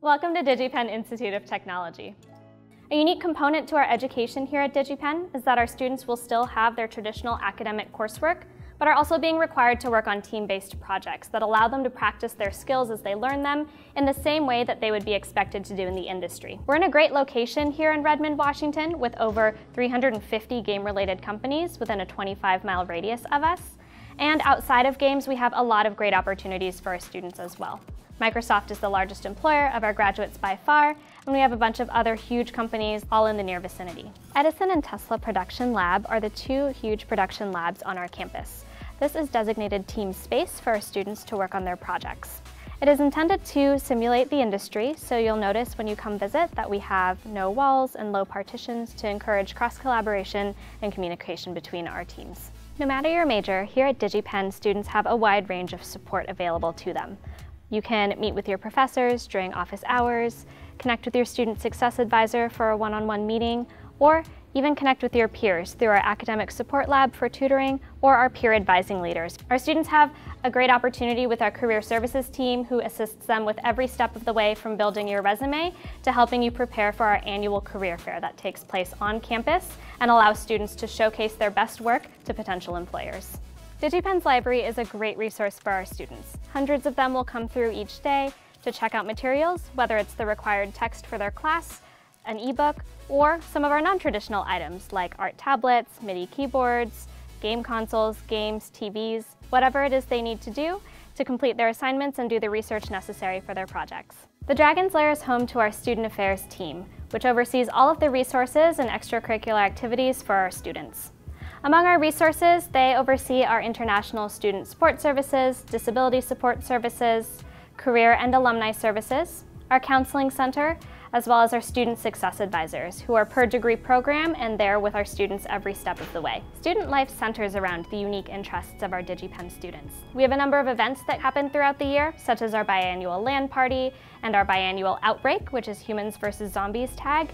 Welcome to DigiPen Institute of Technology. A unique component to our education here at DigiPen is that our students will still have their traditional academic coursework, but are also being required to work on team-based projects that allow them to practice their skills as they learn them in the same way that they would be expected to do in the industry. We're in a great location here in Redmond, Washington, with over 350 game-related companies within a 25-mile radius of us. And outside of games, we have a lot of great opportunities for our students as well. Microsoft is the largest employer of our graduates by far, and we have a bunch of other huge companies all in the near vicinity. Edison and Tesla Production Lab are the two huge production labs on our campus. This is designated team space for our students to work on their projects. It is intended to simulate the industry, so you'll notice when you come visit that we have no walls and low partitions to encourage cross-collaboration and communication between our teams. No matter your major, here at DigiPen, students have a wide range of support available to them. You can meet with your professors during office hours, connect with your student success advisor for a one-on-one -on -one meeting, or even connect with your peers through our academic support lab for tutoring or our peer advising leaders. Our students have a great opportunity with our career services team who assists them with every step of the way from building your resume to helping you prepare for our annual career fair that takes place on campus and allows students to showcase their best work to potential employers. DigiPen's library is a great resource for our students. Hundreds of them will come through each day to check out materials, whether it's the required text for their class, an ebook, or some of our non-traditional items like art tablets, MIDI keyboards, game consoles, games, TVs, whatever it is they need to do to complete their assignments and do the research necessary for their projects. The Dragon's Lair is home to our Student Affairs team, which oversees all of the resources and extracurricular activities for our students. Among our resources, they oversee our international student support services, disability support services, career and alumni services, our counseling center, as well as our student success advisors, who are per degree program and there with our students every step of the way. Student life centers around the unique interests of our DigiPen students. We have a number of events that happen throughout the year, such as our biannual LAN party and our biannual Outbreak, which is Humans versus Zombies tag,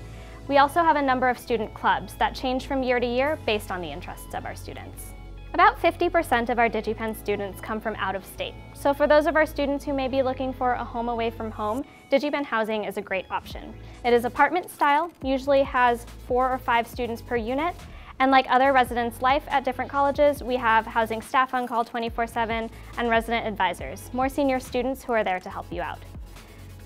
we also have a number of student clubs that change from year to year based on the interests of our students. About 50% of our DigiPen students come from out of state. So for those of our students who may be looking for a home away from home, DigiPen housing is a great option. It is apartment style, usually has four or five students per unit, and like other residence life at different colleges, we have housing staff on call 24-7 and resident advisors, more senior students who are there to help you out.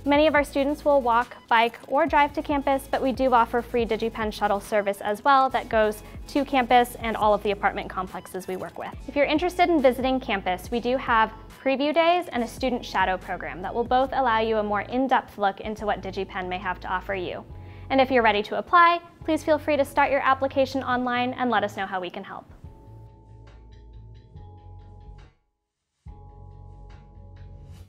Many of our students will walk, bike, or drive to campus, but we do offer free DigiPen shuttle service as well that goes to campus and all of the apartment complexes we work with. If you're interested in visiting campus, we do have preview days and a student shadow program that will both allow you a more in-depth look into what DigiPen may have to offer you. And if you're ready to apply, please feel free to start your application online and let us know how we can help.